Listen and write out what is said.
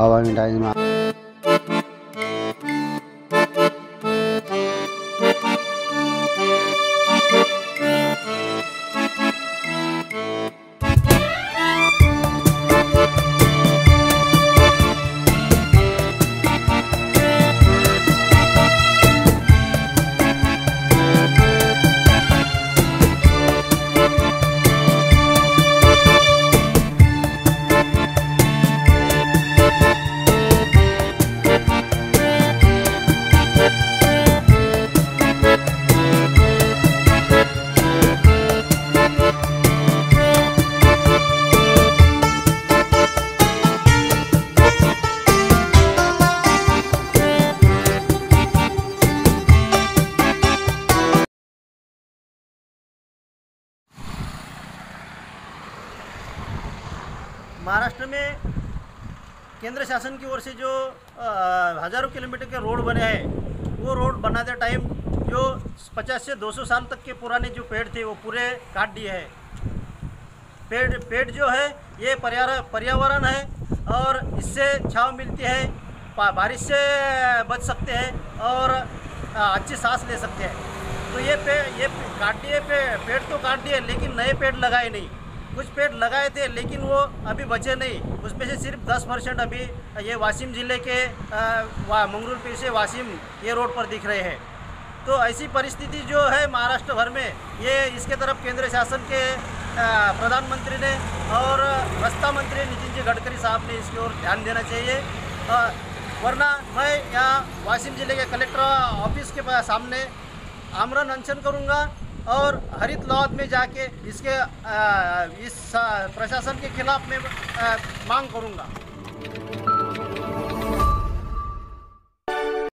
हवा मिठाई में महाराष्ट्र में केंद्र शासन की ओर से जो हज़ारों किलोमीटर के रोड बने हैं वो रोड बनाते टाइम जो 50 से 200 साल तक के पुराने जो पेड़ थे वो पूरे काट दिए हैं। पेड़ पेड़ जो है ये पर्यावरण है और इससे छाव मिलती है बारिश से बच सकते हैं और अच्छी सांस ले सकते हैं। तो ये पेड़ ये पे- काट दिए पे, पेड़ तो काट दिए लेकिन नए पेड़ लगाए नहीं। कुछ पेड़ लगाए थे, लेकिन वो अभी बचे नहीं। उसमें से सिर्फ़ 10 परसेंट अभी ये वासिम ज़िले के वा मंगरूल पीर से वासिम ये रोड पर दिख रहे हैं। तो ऐसी परिस्थिति जो है महाराष्ट्र भर में, ये इसके तरफ़ केंद्र शासन के प्रधानमंत्री ने और रास्ता मंत्री नितिन जी गडकरी साहब ने इसकी ओर ध्यान देना चाहिए। वरना मैं यहाँ वासिम ज़िले के कलेक्टर ऑफ़िस के सामने आमरण अनशन करूँगा। और हरित लॉज में जाके इसके इस प्रशासन के खिलाफ मैं मांग करूँगा।